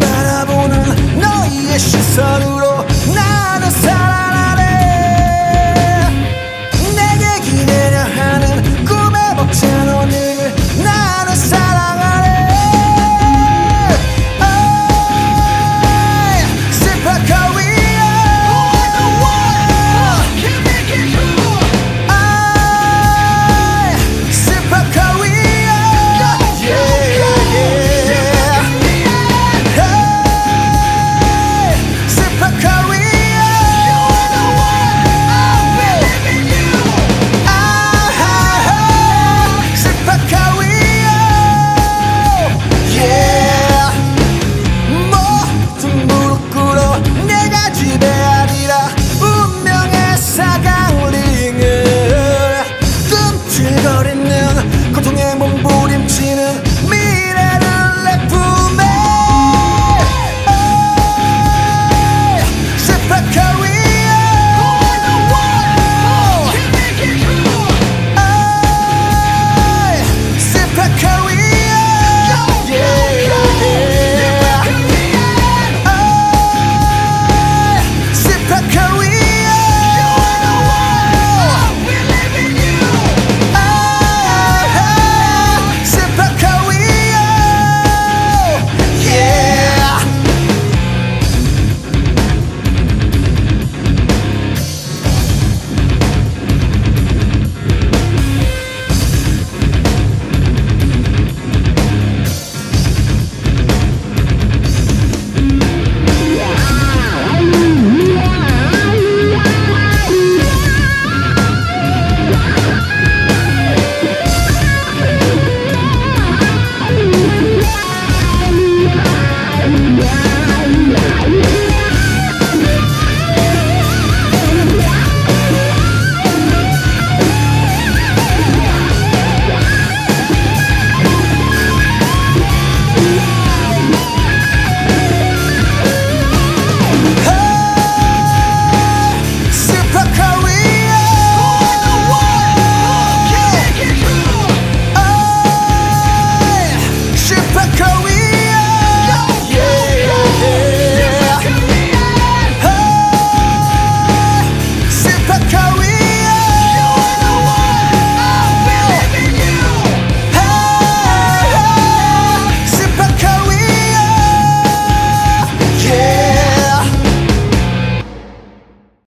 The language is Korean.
바라보는 너의 시선으로 te bem.